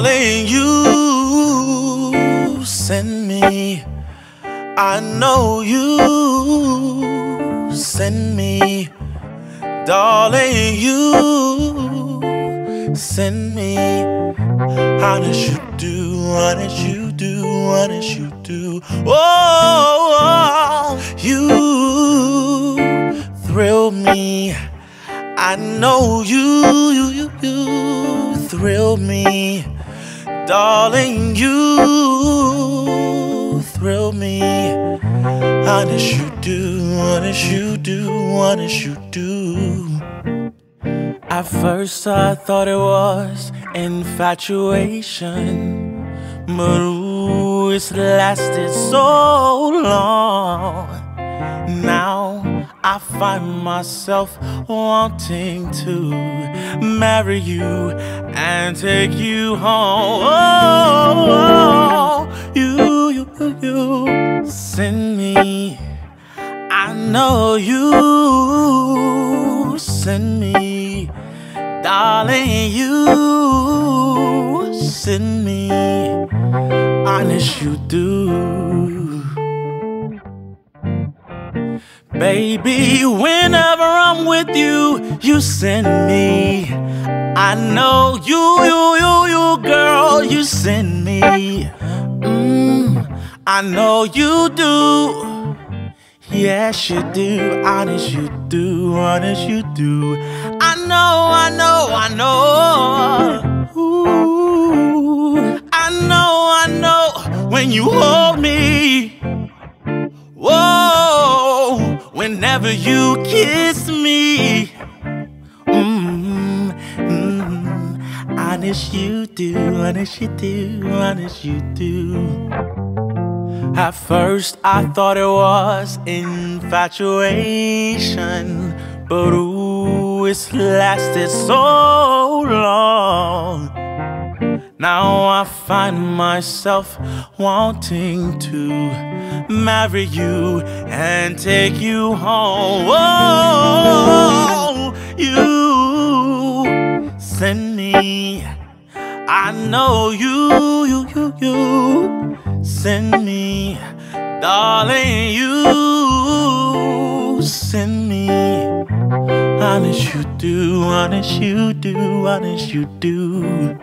Darling, you send me. I know you send me. Darling, you send me. Honest you do, honest you do, honest you do. Oh, you thrill me. I know you, you, you, you thrill me. Darling, you thrill me. Honest you do, honest you do, honest you do. At first I thought it was infatuation, but ooh, it's lasted so long. Now I find myself wanting to marry you and take you home. Oh, you, you, you, you send me. I know you send me, darling. You send me, honest you do. Baby, whenever I'm with you, you send me. I know you, you, you, you, girl, you send me. Mm, I know you do. Yes, you do. Honest, you do. Honest, you do. I know, I know, I know. Ooh, I know, I know when you hold me. Whoa, whenever you kiss me. Mm, mm, honest, you do. Honest, you do. Honest, you do. At first, I thought it was infatuation, but ooh, it's lasted so long. Now I find myself wanting to marry you and take you home. Oh, you send me. I know you, you, you, you send me, darling. You send me. Honest, you do, honest, you do, honest, you do.